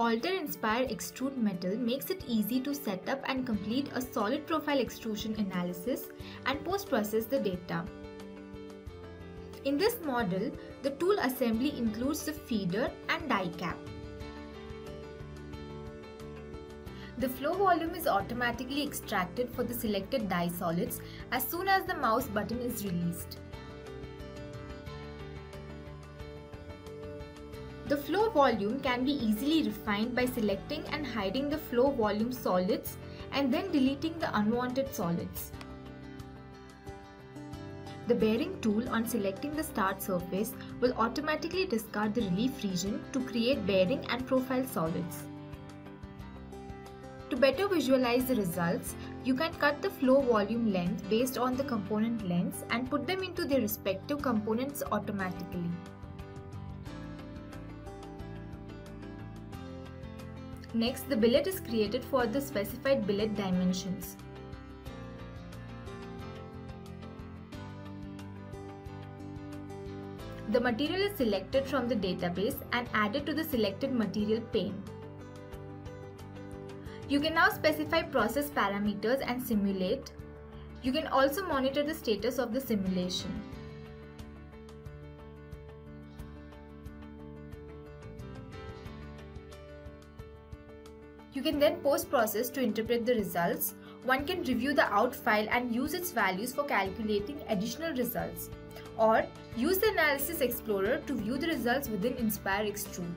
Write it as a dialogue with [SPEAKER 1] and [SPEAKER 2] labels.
[SPEAKER 1] Altair Inspire Extrude Metal makes it easy to set up and complete a solid profile extrusion analysis and post-process the data. In this model, the tool assembly includes the feeder and die cap. The flow volume is automatically extracted for the selected die solids as soon as the mouse button is released. The flow volume can be easily refined by selecting and hiding the flow volume solids and then deleting the unwanted solids. The bearing tool on selecting the start surface will automatically discard the relief region to create bearing and profile solids. To better visualize the results, you can cut the flow volume length based on the component lengths and put them into their respective components automatically. Next, the billet is created for the specified billet dimensions. The material is selected from the database and added to the selected material pane. You can now specify process parameters and simulate. You can also monitor the status of the simulation. You can then post-process to interpret the results. One can review the out file and use its values for calculating additional results. Or use the Analysis Explorer to view the results within Inspire Extrude.